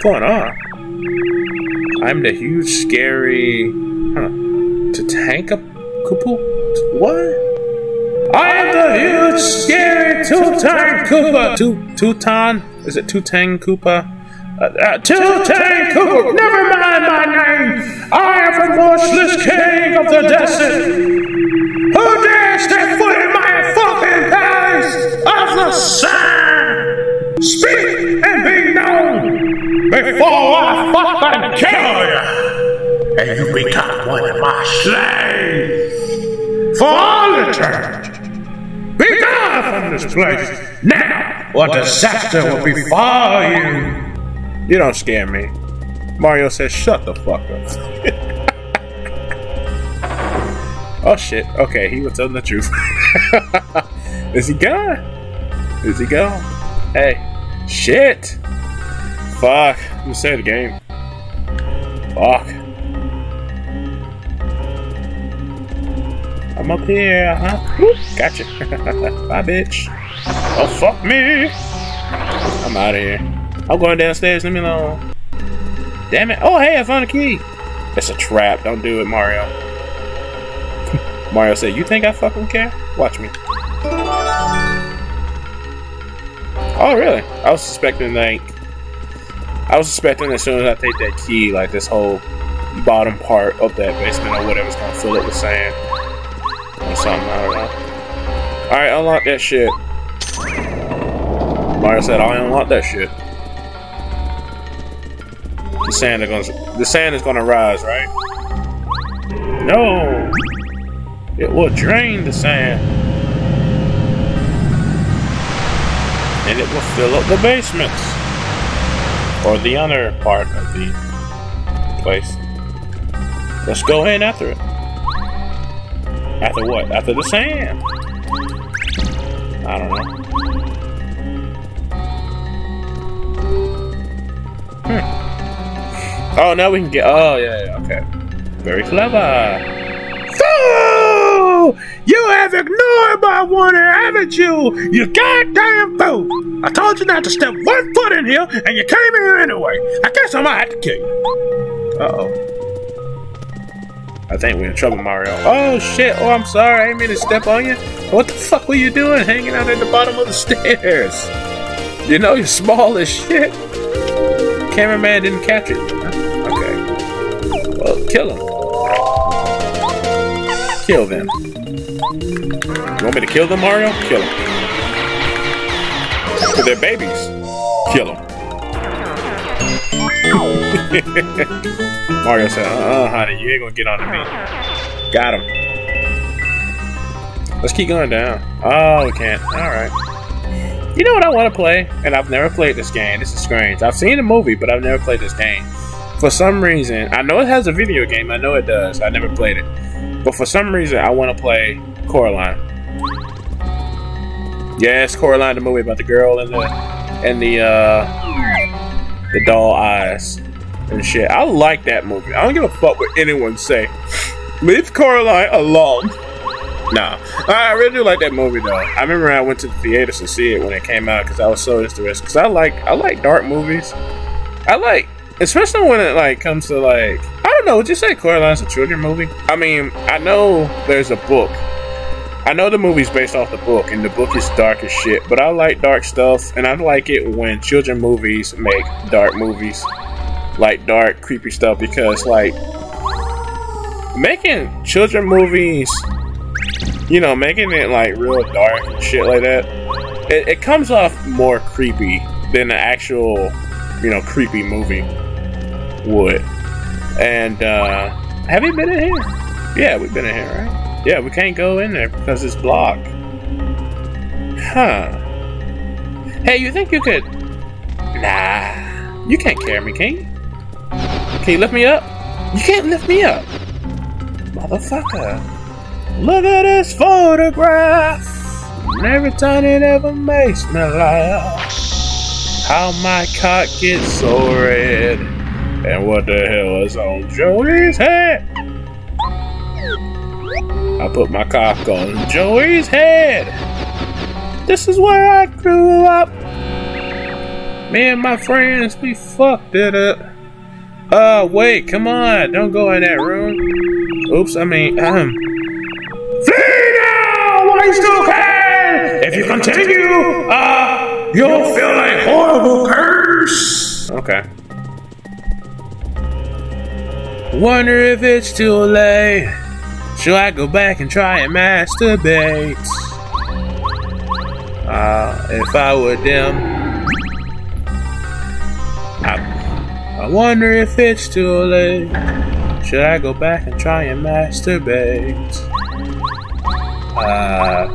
What's going on? I'm the huge, scary. Huh. Tatanka Koopa? What? I am the huge, scary Tutankoopa. Tu Tutan? Is it Tutankoopa? Uh, uh, Koopa! Never mind my name! I am the merciless king of the desert! Who dares step foot in my fucking palace of the sun? Speak before I fucking kill you! And you become one of my slaves! For all eternity! Be gone from this place! Now, what disaster will befall you! You don't scare me. Mario says, shut the fuck up. oh shit. Okay, he was telling the truth. Is he gone? Is he gone? Hey. Shit. Fuck. You say the game. Fuck. I'm up here, huh? Gotcha. Bye, bitch. Oh, fuck me. I'm out of here. I'm going downstairs. Let me alone. Damn it. Oh, hey, I found a key. It's a trap. Don't do it, Mario. Mario said, you think I fucking care? Watch me. Oh, really? I was suspecting, like... I was expecting as soon as I take that key, like, this whole bottom part of that basement or whatever's gonna fill it with sand. Or something, I don't know. Alright, unlock that shit. Like I said, I unlock that shit. The sand is gonna the sand is gonna rise, right? No! It will drain the sand. And it will fill up the basements. Or the other part of the place. Let's go in after it. After what? After the sand. I don't know. Hmm. Oh, now we can get. Oh, yeah, yeah, okay. Very clever. You have ignored my warning, haven't you? You goddamn fool! I told you not to step one foot in here, and you came here anyway. I guess I might have to kill you. Uh oh. I think we're in trouble, Mario. Oh shit! Oh, I'm sorry. I didn't mean to step on you. What the fuck were you doing, hanging out at the bottom of the stairs? You know you're small as shit. Cameraman didn't catch it. Okay. Well, kill him. Kill them. You want me to kill them, Mario? Kill them. For their babies. Kill them. Mario said, uh-uh, honey, you ain't gonna get on me. Got him. Let's keep going down. Oh, we can't. Alright. You know what I want to play? And I've never played this game. This is strange. I've seen the movie, but I've never played this game for some reason, I know it has a video game. I know it does. I never played it, but for some reason, I want to play Coraline. Yes, Coraline, the movie about the girl and the and the uh, the doll eyes and shit. I like that movie. I don't give a fuck what anyone say. Leave Coraline alone. Nah, I really do like that movie though. I remember I went to the theaters to see it when it came out because I was so interested. Because I like I like dark movies. I like especially when it like comes to like I don't know. Would you say Coraline's a children movie? I mean, I know there's a book. I know the movie's based off the book, and the book is dark as shit. But I like dark stuff, and I like it when children movies make dark movies, like dark, creepy stuff. Because like making children movies, you know, making it like real dark and shit like that, it, it comes off more creepy than the actual, you know, creepy movie would. And uh, have you been in here? Yeah, we've been in here, right? Yeah, we can't go in there because it's blocked. Huh. Hey, you think you could... Nah. You can't carry me, can you? Can you lift me up? You can't lift me up. Motherfucker. Look at this photograph. Every time it ever makes me laugh. How my cock gets so red. And what the hell is on Joey's head? I put my cock on Joey's head. This is where I grew up. Me and my friends, we fucked it up. Uh, wait, come on, don't go in that room. Oops, I mean, um. Flee! If you continue, uh, you'll feel a horrible curse! Okay. Wonder if it's too late. Should I go back and try and masturbate? Uh, if I were them, I, I wonder if it's too late. Should I go back and try and masturbate? Uh,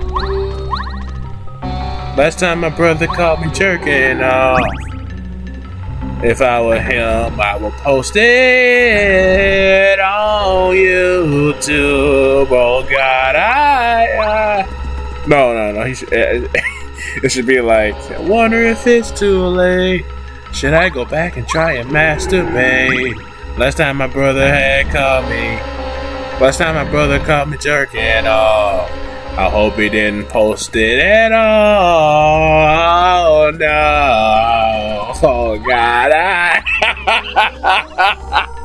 last time my brother caught me jerking off. If I were him, I would post it on YouTube. Oh God, I, I no, no, no. He should. it should be like, I wonder if it's too late. Should I go back and try and masturbate? Last time my brother had caught me. Last time my brother caught me jerking off. I hope he didn't post it at all. Oh no. Oh God.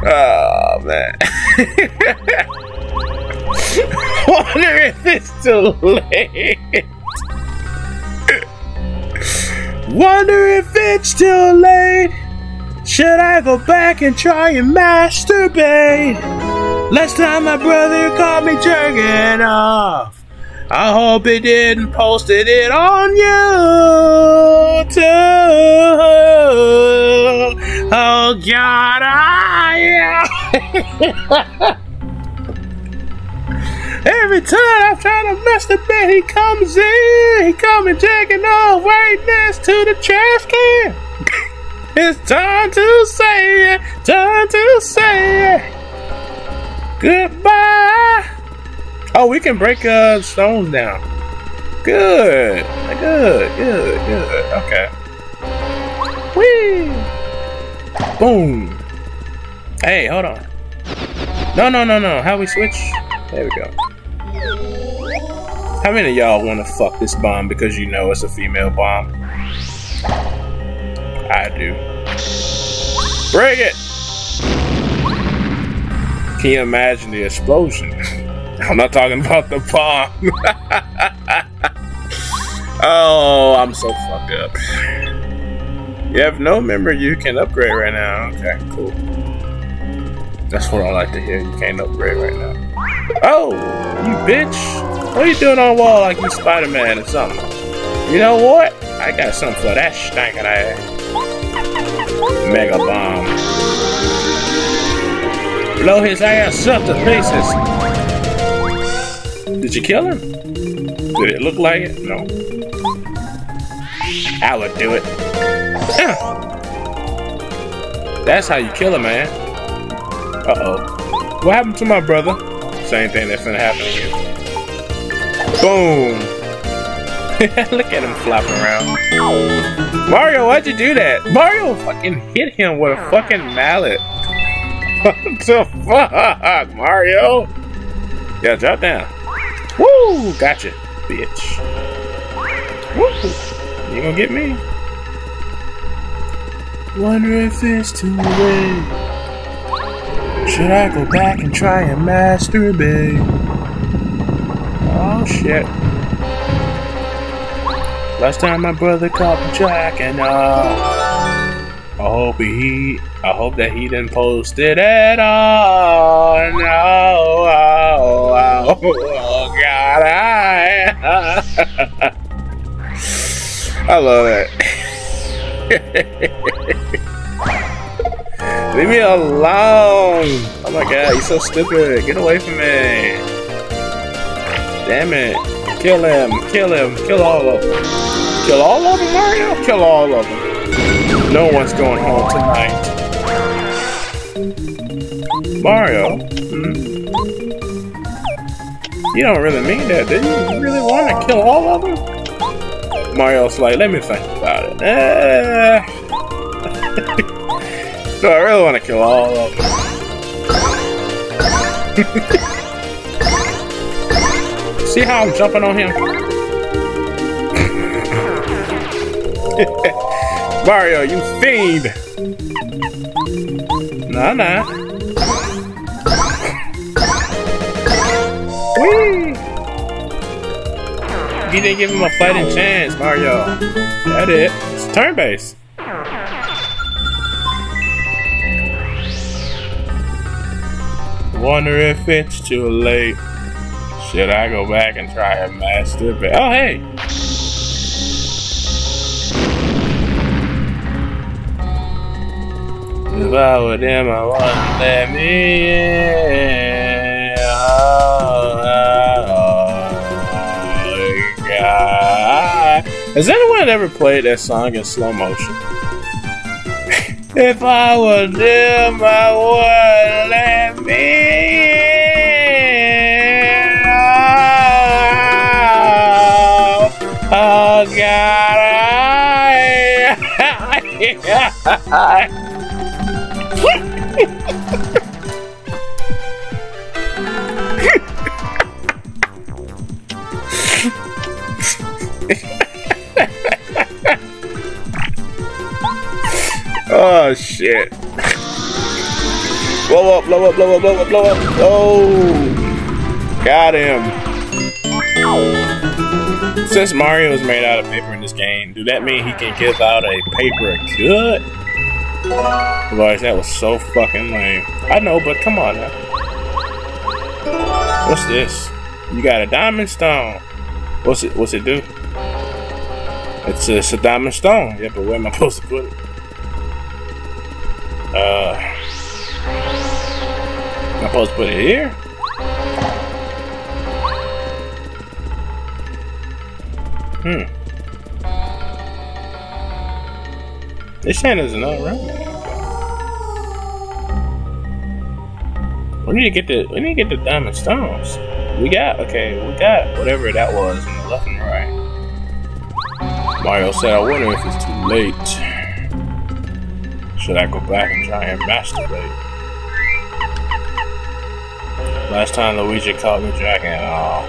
Oh man. Wonder if it's too late. Wonder if it's too late. Should I go back and try and masturbate? Last time my brother called me jerking off. I hope he didn't posted it on YouTube. Oh God, I. Every time I try to masturbate, he comes in. He coming jacking off right next to the trash can. it's time to say it. Time to say it. Goodbye. Oh, we can break uh, stones down. Good. Good. Good. Good. Okay. Whee. Boom. Hey, hold on. No, no, no, no. How we switch? There we go. How many of y'all want to fuck this bomb because you know it's a female bomb? I do. Bring it! Can you imagine the explosion? I'm not talking about the bomb. oh, I'm so fucked up. You have no member you can upgrade right now. Okay, cool. That's what I like to hear. You can't upgrade right now. Oh, you bitch. What are you doing on wall like you Spider-Man or something? You know what? I got something for that stinking ass. Mega bomb. Blow his ass up to pieces. Did you kill him? Did it look like it? No. I would do it. Yeah. That's how you kill a man. Uh-oh. What happened to my brother? Same thing that's gonna happen you. Boom! Look at him flopping around. Mario, why'd you do that? Mario fucking hit him with a fucking mallet. what the fuck, Mario? Yeah, drop down. Woo! Gotcha, bitch. Woo! You gonna get me? Wonder if it's too late. Should I go back and try and masturbate? Oh shit. Last time my brother caught me jacking off. I hope he, I hope that he didn't post it at all. No, oh, oh, oh I, love it. Leave me alone! Oh my god, you're so stupid. Get away from me. Damn it. Kill him. Kill him. Kill all of them. Kill all of them, Mario? Kill all of them. No one's going home tonight. Mario? Hmm? You don't really mean that, do you? You really want to kill all of them? Mario's like, let me think about it. Eh. No, I really want to kill all of them. See how I'm jumping on him? Mario, you fiend! Nah, nah. You didn't give him a fighting chance, Mario. That it. It's turn base. Wonder if it's too late. Should I go back and try a master base? Oh, hey! If I were them, I wouldn't let me in. Has anyone ever played that song in slow motion? if I were them, I wouldn't let me. Oh, oh God. I, oh shit. Blow up, blow up, blow up, blow up, blow up. Oh, got him. Since Mario is made out of paper in this game, do that mean he can give out a paper cut? Boys, that was so fucking lame. I know, but come on now. What's this? You got a diamond stone. What's it? What's it do? It's a, it's a diamond stone. Yeah, but where am I supposed to put it? Uh, am I supposed to put it here? Hmm. This hand is not right. We need to get the we need to get the diamond stones. We got okay, we got whatever that was in the left and right. Mario said, I wonder if it's too late. Should I go back and try and masturbate? Last time Luigi caught me jacking off.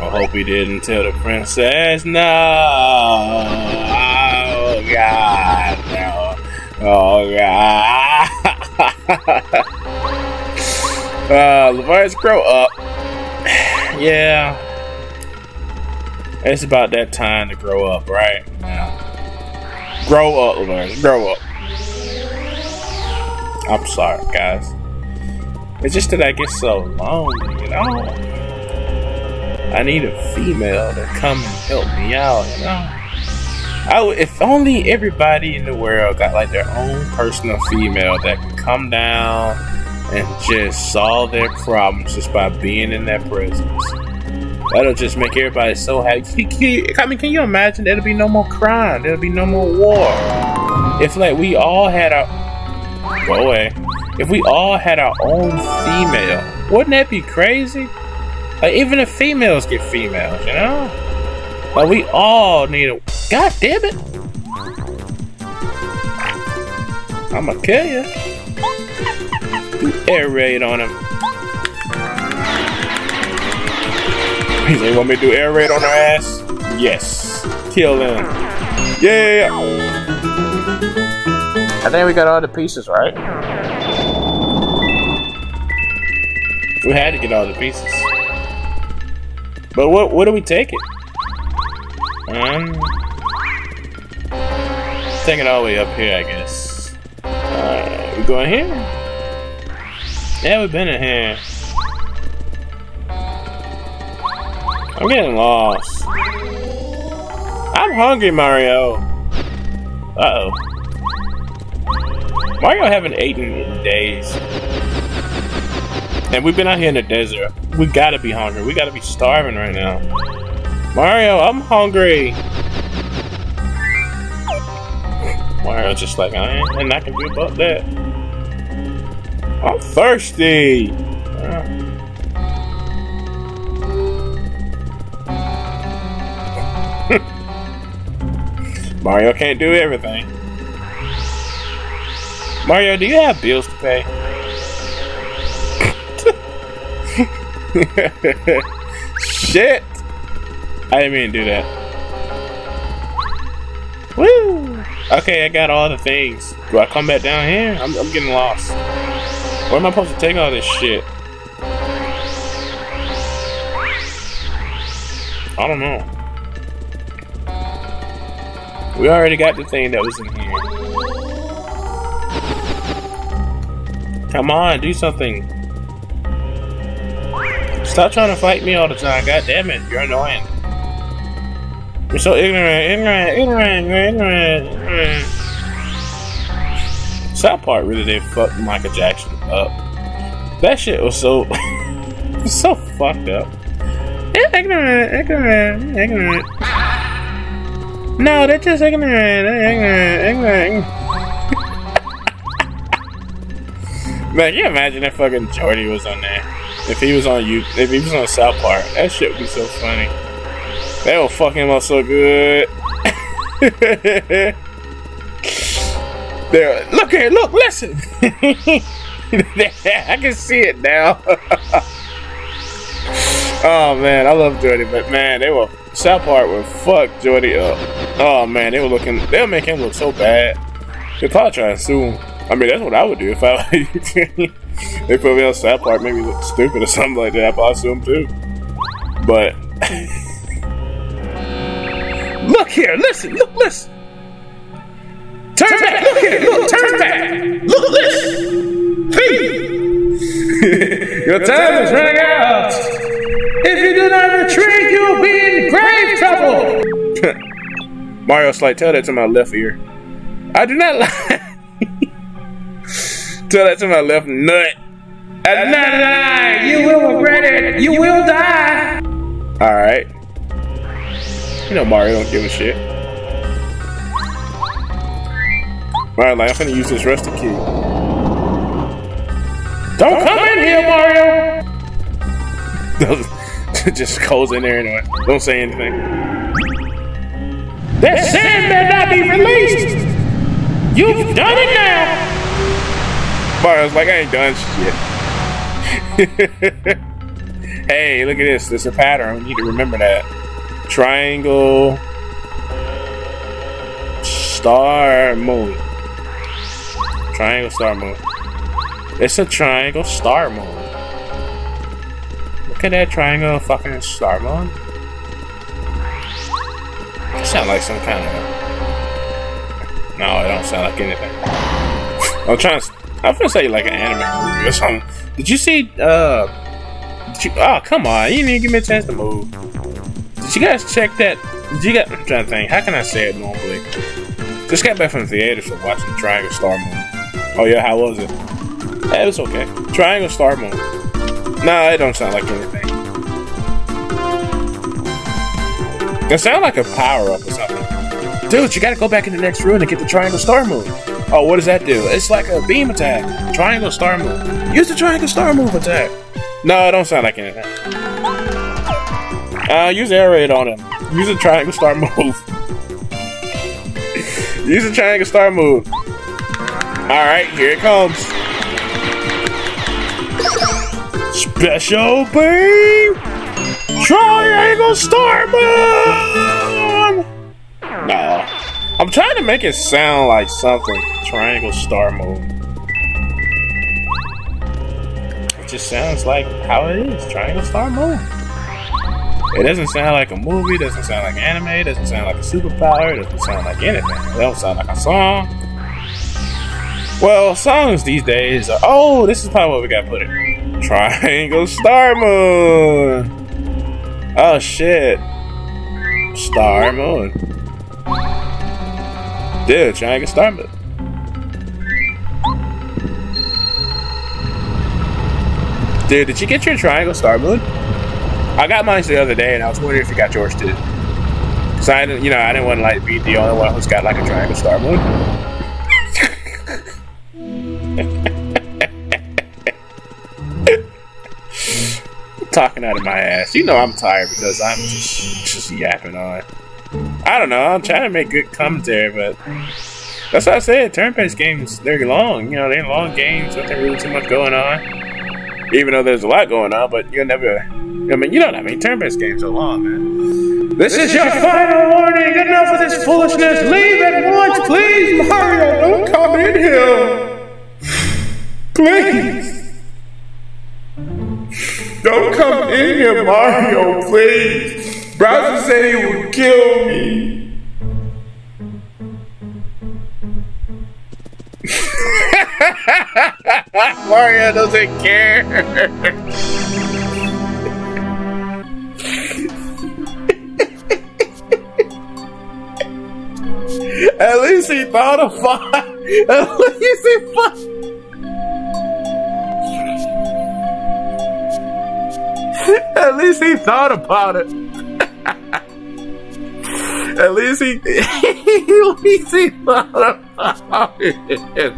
I hope he didn't tell the princess no. Oh God, no. Oh, God. uh, Levi's grow up. yeah. It's about that time to grow up, right? Yeah. Grow up, Levi's. Grow up. I'm sorry, guys. It's just that I get so lonely, you know? I need a female to come and help me out, you know? I if only everybody in the world got like their own personal female that can come down and just solve their problems just by being in their presence. That'll just make everybody so happy. I mean, can you imagine? There'll be no more crime. There'll be no more war. If like we all had our away. If we all had our own female, wouldn't that be crazy? Like even if females get females, you know? Like we all need a God damn it! I'ma kill you. Air raid on him. He want me to do air raid on her ass? Yes. Kill them. Yeah. I think we got all the pieces, right? We had to get all the pieces. But what what do we take it? Um, take it all the way up here, I guess. Uh, we going here? Yeah, we've been in here. I'm getting lost. I'm hungry, Mario. Uh-oh. Mario haven't eaten in days. And we've been out here in the desert. We gotta be hungry. We gotta be starving right now. Mario, I'm hungry. Mario just like, I ain't and I can do about that. I'm thirsty. Uh, Mario can't do everything. Mario, do you have bills to pay? Shit! I didn't mean to do that. Woo! Okay, I got all the things. Do I come back down here? I'm, I'm getting lost. Where am I supposed to take all this shit? I don't know. We already got the thing that was in here. Come on, do something. Stop trying to fight me all the time. God damn it, you're annoying. You're so ignorant, ignorant, ignorant, ignorant. South Park really did fuck Michael Jackson up. That shit was so, so fucked up. Ignorant, ignorant, ignorant. No, they're just ignorant, ignorant, ignorant. Man, you imagine if fucking Jordy was on there? If he was on you, if he was on South Park, that shit would be so funny. They will fuck him up so good. there, look here, look, listen. I can see it now. oh man, I love Jordy, but man, they were South Park would fuck Jordy up. Oh man, they were looking, they'll make him look so bad. They'll probably try to sue him. I mean, that's what I would do if I they put me on South Park, maybe look stupid or something like that. I'd sue him too. But. Look here, listen, look, listen. Turn, turn back, look here, look, turn back. Look, listen. Please. Your time is running out. You will be in grave trouble. Mario Slight, tell that to my left ear. I do not lie. tell that to my left nut. I do not lie. You will regret it. You will die. All right. You know Mario don't give a shit. Alright, like, I'm gonna use this rusty key. Don't come in here, Mario! Just goes in there anyway. Don't say anything. That sand may not be released! You've done it now! Mario's like, I ain't done shit. hey, look at this. There's a pattern. We need to remember that triangle star moon. Triangle star moon. It's a triangle star moon. At that triangle fucking star moon. Sound like some kind of. No, it don't sound like anything. I'm trying to. I'm gonna say like an anime movie or something. Did you see? Uh. Did you, oh come on! You didn't even give me a chance to move. Did you guys check that? Did you got? I'm trying to think. How can I say it normally? Just got back from the theater, so watching Triangle Star Moon. Oh yeah, how was it? Yeah, it was okay. Triangle Star Moon. Nah, it don't sound like anything. It sound like a power up or something. Dude, you gotta go back in the next room and get the Triangle Star Move. Oh, what does that do? It's like a beam attack. Triangle Star Move. Use the Triangle Star Move attack. No, it don't sound like anything. Uh, use air raid on him. Use a triangle star move. use a triangle star move. Alright, here it comes. Special beam! Triangle star move! No. I'm trying to make it sound like something. Triangle star move. It just sounds like how it is. Triangle star move. It doesn't sound like a movie, doesn't sound like anime, doesn't sound like a superpower, it doesn't sound like anything. It don't sound like a song. Well, songs these days are, oh, this is probably what we got to put in. Triangle Star Moon. Oh shit. Star Moon. Dude, Triangle Star Moon. Dude, did you get your Triangle Star Moon? I got mine the other day, and I was wondering if you got yours too. Cause I didn't, you know, I didn't want to like be the only one who's got like a triangle star moon. Talking out of my ass. You know I'm tired because I'm just just yapping on. I don't know. I'm trying to make good commentary, but that's what I said. Turn-based games they're long. You know, they're long games. Nothing really too much going on. Even though there's a lot going on, but you'll never I mean, you know what I mean. Turn-based games are long, man. This is your final warning. Enough of this foolishness. Leave at once, please, Mario. Don't come in here. Please. Don't come in here, Mario, please. Bowser said he would kill me. Mario doesn't care. At least he thought of fun. At least he thought. Least he thought about it. At least he, at least he thought about it.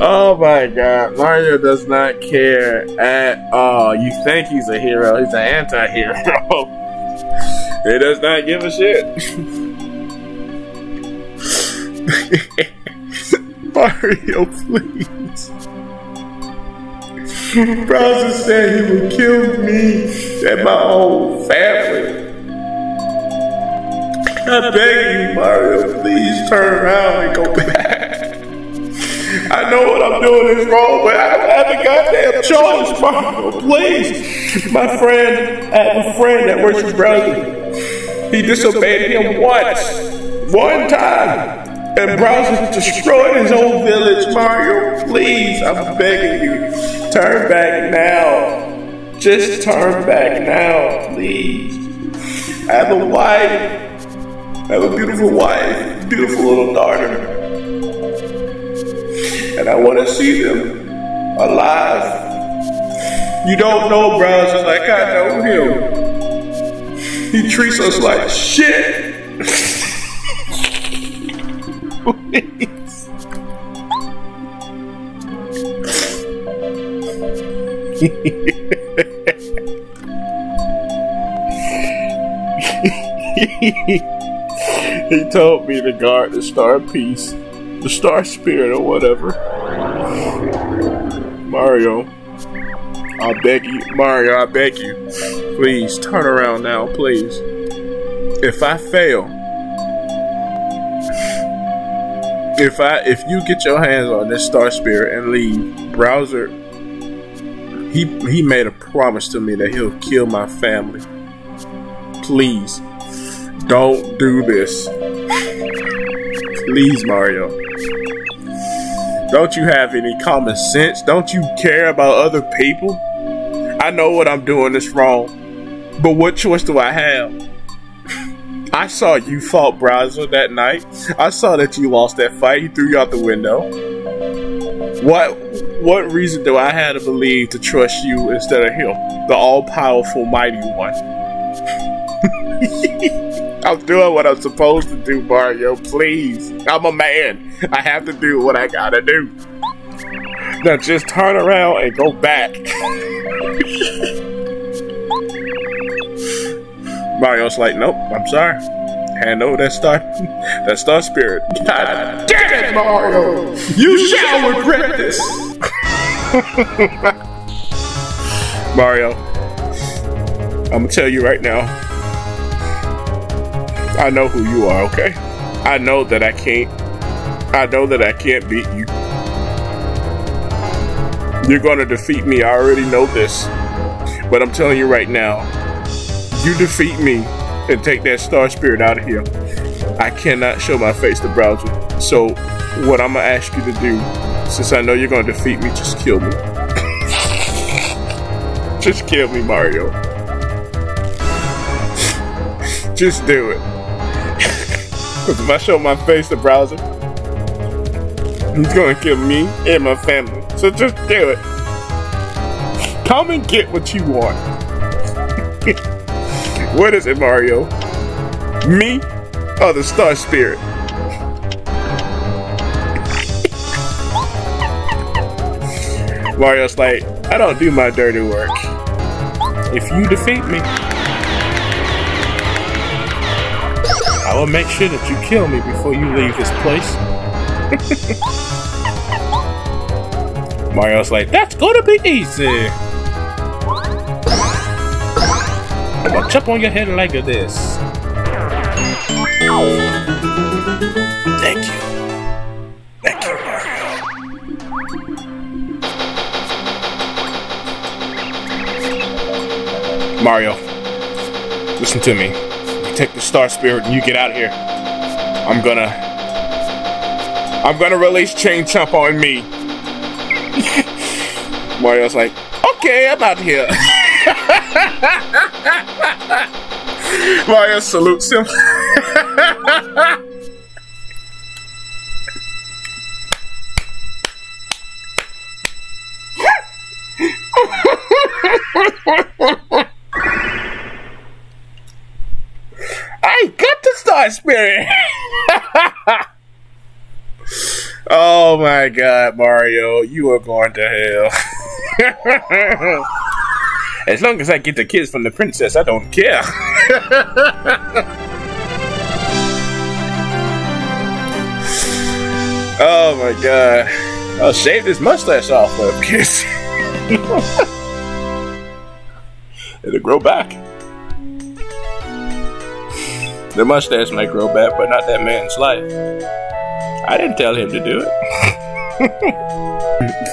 Oh my god, Mario does not care at all. You think he's a hero, he's an anti-hero. he does not give a shit. Mario, please. Bowser said he would kill me and my whole family. I beg you, Mario, please turn around and go back. I know what I'm doing is wrong, but I don't have a goddamn choice, Mario. Please. My friend, I have a friend that works for Bowser. He disobeyed him once. One time. And Bowser destroyed his whole village. Mario, please, I'm begging you. Turn back now. Just turn back now, please. I have a wife. I have a beautiful wife, beautiful little daughter and I want to see them alive. You don't know Bowser like I know him. He treats us like shit. He told me to guard the star piece the Star Spirit or whatever. Mario, I beg you, Mario, I beg you, please turn around now, please. If I fail, if I if you get your hands on this Star Spirit and leave, Browser he he made a promise to me that he'll kill my family. Please, don't do this. Please, Mario. Don't you have any common sense? Don't you care about other people? I know what I'm doing is wrong, but what choice do I have? I saw you fought Bowser that night. I saw that you lost that fight. He threw you out the window. What what reason do I have to believe to trust you instead of him, the all powerful mighty one? I'm doing what I'm supposed to do, Mario. Please. I'm a man. I have to do what I gotta do. Now just turn around and go back. Mario's like, nope, I'm sorry. Hand over that star that star spirit. God damn it, Mario! You shall regret this! Mario, I'm gonna tell you right now. I know who you are, okay? I know that I can't. I know that I can't beat you. You're gonna defeat me. I already know this. But I'm telling you right now, you defeat me and take that star spirit out of here. I cannot show my face to Bowser. So what I'm gonna ask you to do, since I know you're gonna defeat me, just kill me. just kill me, Mario. just do it. Because if I show my face to Bowser, he's gonna kill me and my family. So just do it. Come and get what you want. What is it, Mario? Me or the Star Spirit? Mario's like, I don't do my dirty work. If you defeat me, I will make sure that you kill me before you leave this place. Mario's like, that's gonna be easy. Gonna jump on your head like this. Thank you. Thank you, Mario. Mario, listen to me. You take the Star Spirit and you get out of here. I'm gonna... I'm gonna release Chain Chomp on me. Mario's like, okay, I'm out here. Mario salutes him. I got the Star Spirit. oh my god, Mario, you are going to hell. as long as I get the kids from the princess, I don't care. oh my god. I'll shave this mustache off for the kids. It'll grow back. The mustache might grow back, but not that man's life. I didn't tell him to do it.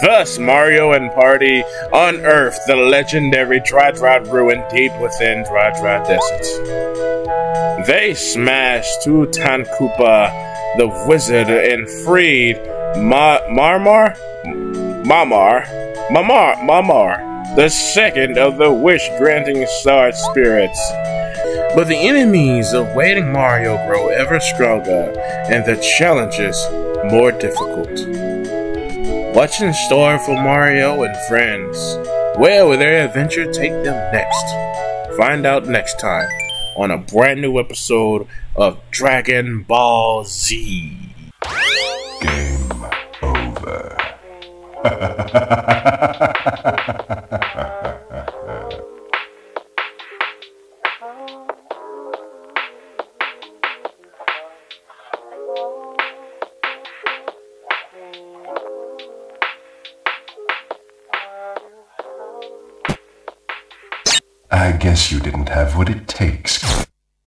Thus, Mario and Party unearth the legendary Dry ruin deep within Dry Desert. They smashed Tutankoopa, the wizard, and freed Ma- Marmar? Mamar? Mamar? Mamar, the second of the wish-granting star spirits. But the enemies of Waiting Mario grow ever stronger, and the challenges more difficult. What's in store for Mario and friends? Where will their adventure take them next? Find out next time on a brand new episode of Dragon Ball Z. Game over. I guess you didn't have what it takes.